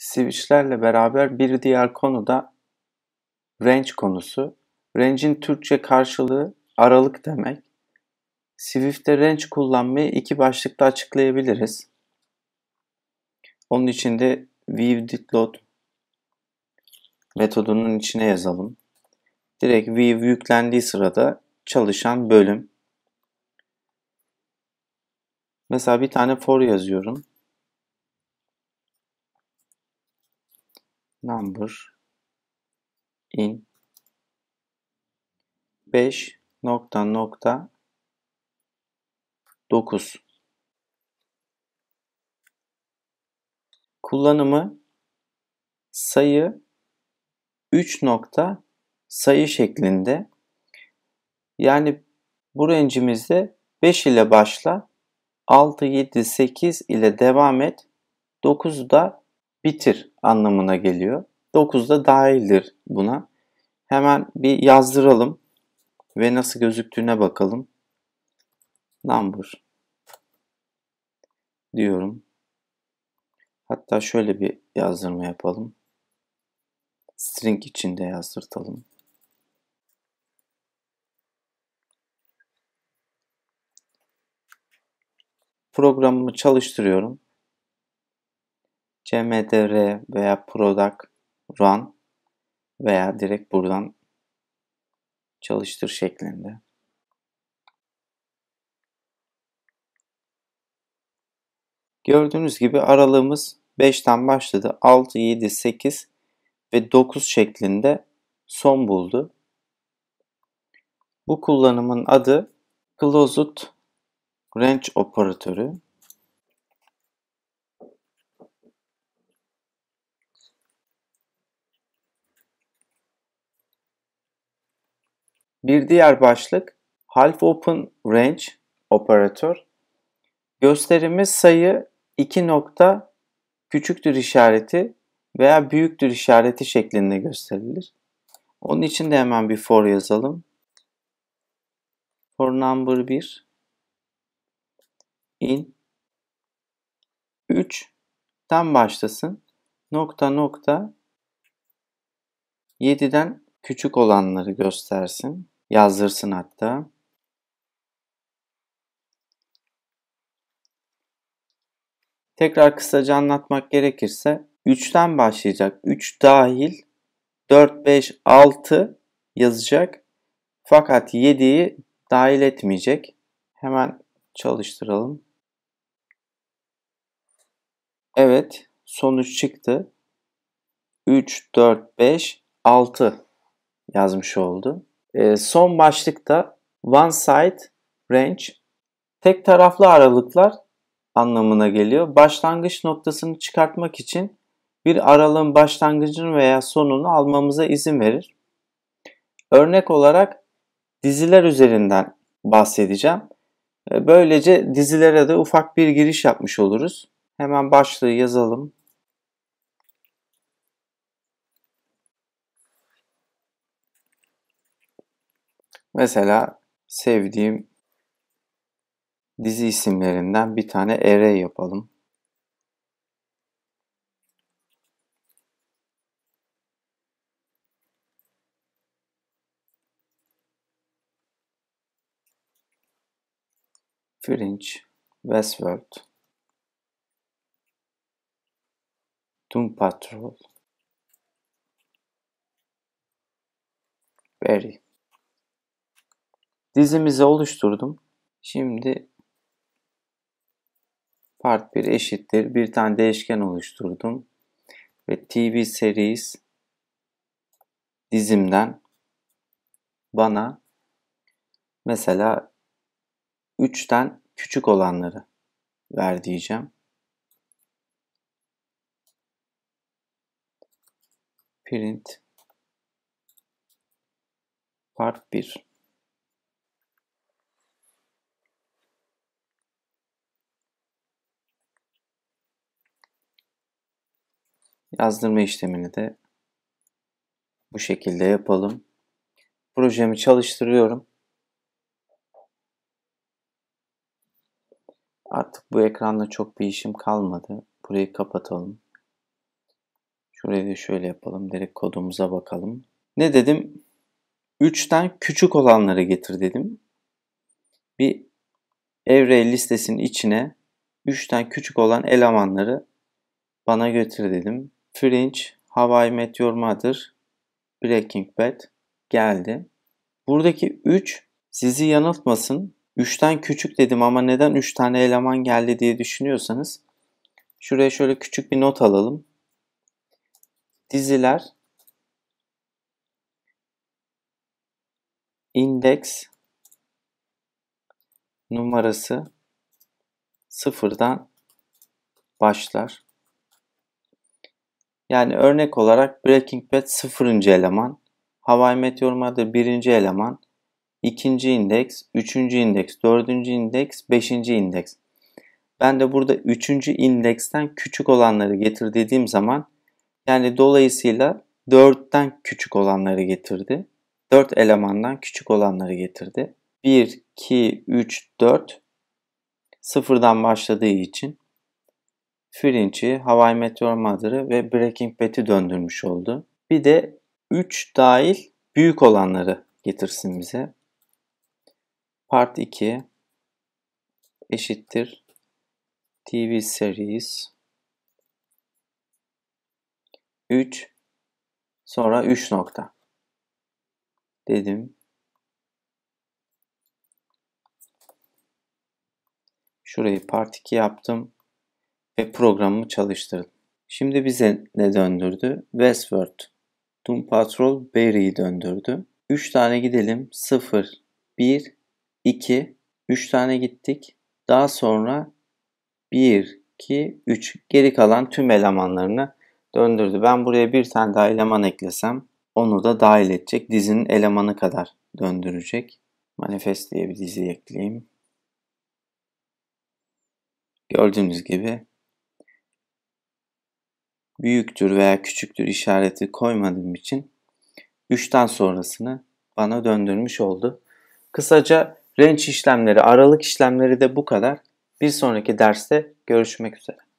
Switch'lerle beraber bir diğer konu da range konusu. Range'in Türkçe karşılığı aralık demek. Swift'te range kullanmayı iki başlıkta açıklayabiliriz. Onun için de viewDidLoad metodunun içine yazalım. Direkt view yüklendiği sırada çalışan bölüm. Mesela bir tane for yazıyorum. Number in. 5 nokta nokta 9 Kullanımı sayı 3 nokta sayı şeklinde. Yani bu rencimizde 5 ile başla, 6, 7, 8 ile devam et, 9 da bitir anlamına geliyor. 9 da dahildir buna. Hemen bir yazdıralım ve nasıl gözüktüğüne bakalım. Number diyorum. Hatta şöyle bir yazdırma yapalım. String içinde yazdırtalım. Programımı çalıştırıyorum. Cmdr veya product run veya direkt buradan çalıştır şeklinde. Gördüğünüz gibi aralığımız 5'ten başladı. 6, 7, 8 ve 9 şeklinde son buldu. Bu kullanımın adı Closed Range operatörü. Bir diğer başlık Half Open Range operatör. Gösterimiz sayı 2 nokta küçüktür işareti veya büyüktür işareti şeklinde gösterilir. Onun için de hemen bir for yazalım. For number 1 in 3'ten başlasın. Nokta nokta 7'den küçük olanları göstersin. Yazdırsın hatta. Tekrar kısaca anlatmak gerekirse 3'ten başlayacak. 3 dahil 4, 5, 6 yazacak. Fakat 7'yi dahil etmeyecek. Hemen çalıştıralım. Evet, sonuç çıktı. 3, 4, 5, 6 yazmış oldu. E, son başlıkta one side range tek taraflı aralıklar anlamına geliyor. Başlangıç noktasını çıkartmak için bir aralığın başlangıcını veya sonunu almamıza izin verir. Örnek olarak diziler üzerinden bahsedeceğim. E, böylece dizilere de ufak bir giriş yapmış oluruz. Hemen başlığı yazalım. Mesela sevdiğim dizi isimlerinden bir tane array yapalım. Fringe, Westworld, Doom Patrol, Barry. Dizimizi oluşturdum. Şimdi part 1 eşittir. Bir tane değişken oluşturdum. Ve TV series dizimden bana mesela 3'ten küçük olanları ver diyeceğim. Print part 1 Yazdırma işlemini de bu şekilde yapalım. Projemi çalıştırıyorum. Artık bu ekranda çok bir işim kalmadı. Burayı kapatalım. Şurayı da şöyle yapalım. Direkt kodumuza bakalım. Ne dedim? 3'ten küçük olanları getir dedim. Bir array listesinin içine 3'ten küçük olan elemanları bana götür dedim. Fringe, How I Met Your Mother, Breaking Bad geldi. Buradaki 3 sizi yanıltmasın. 3'ten küçük dedim ama neden 3 tane eleman geldi diye düşünüyorsanız şuraya şöyle küçük bir not alalım. Diziler indeks numarası sıfırdan başlar. Yani örnek olarak Breaking Bad sıfırıncı eleman, How I Met Your Mother birinci eleman, ikinci indeks, üçüncü indeks, dördüncü indeks, beşinci indeks. Ben de burada üçüncü indeksten küçük olanları getir dediğim zaman yani dolayısıyla dörtten küçük olanları getirdi. Dört elemandan küçük olanları getirdi. 1, 2, 3, 4 sıfırdan başladığı için Fringe'i, How I Met Your Mother'ı ve Breaking Bad'i döndürmüş oldu. Bir de 3 dahil büyük olanları getirsin bize. Part 2 eşittir TV series 3 sonra 3 nokta dedim. Şurayı part 2 yaptım programımı çalıştırdım. Şimdi bize ne döndürdü? Westward. Doom Patrol Berry'i döndürdü. 3 tane gidelim. 0, 1, 2. 3 tane gittik. Daha sonra 1, 2, 3. Geri kalan tüm elemanlarını döndürdü. Ben buraya bir tane daha eleman eklesem onu da dahil edecek. Dizinin elemanı kadar döndürecek. Manifest diye bir dizi ekleyeyim. Gördüğünüz gibi büyüktür veya küçüktür işareti koymadığım için 3'ten sonrasını bana döndürmüş oldu. Kısaca range işlemleri, aralık işlemleri de bu kadar. Bir sonraki derste görüşmek üzere.